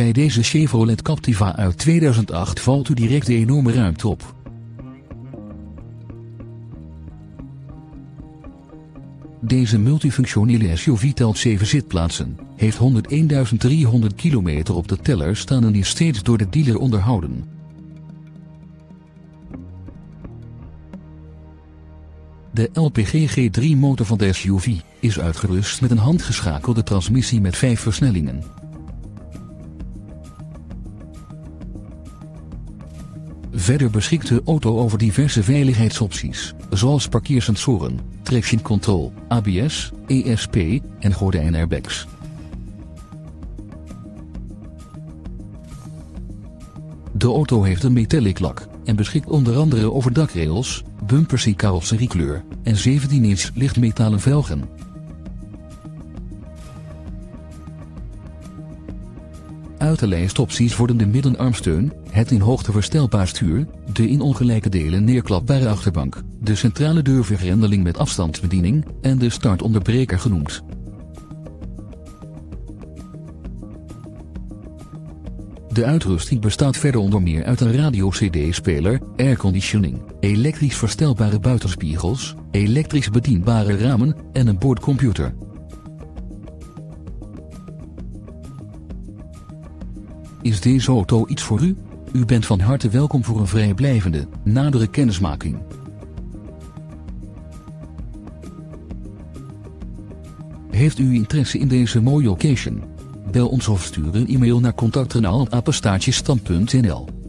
Bij deze Chevrolet Captiva uit 2008 valt u direct de enorme ruimte op. Deze multifunctionele SUV telt 7 zitplaatsen, heeft 101.300 kilometer op de teller staan en is steeds door de dealer onderhouden. De LPG G3 motor van de SUV is uitgerust met een handgeschakelde transmissie met 5 versnellingen. Verder beschikt de auto over diverse veiligheidsopties, zoals parkeersensoren, traction control, ABS, ESP en gordijnairbags. De auto heeft een metallic lak en beschikt onder andere over dakrails, bumpers in carrosseriekleur en 17-inch lichtmetalen velgen. Uit de lijstopties worden de middenarmsteun, het in hoogte verstelbaar stuur, de in ongelijke delen neerklapbare achterbank, de centrale deurvergrendeling met afstandsbediening en de startonderbreker genoemd. De uitrusting bestaat verder onder meer uit een radio-cd-speler, airconditioning, elektrisch verstelbare buitenspiegels, elektrisch bedienbare ramen en een boordcomputer. Is deze auto iets voor u? U bent van harte welkom voor een vrijblijvende, nadere kennismaking. Heeft u interesse in deze mooie occasion? Bel ons of stuur een e-mail naar contactenaal@apenstaartjesstand.nl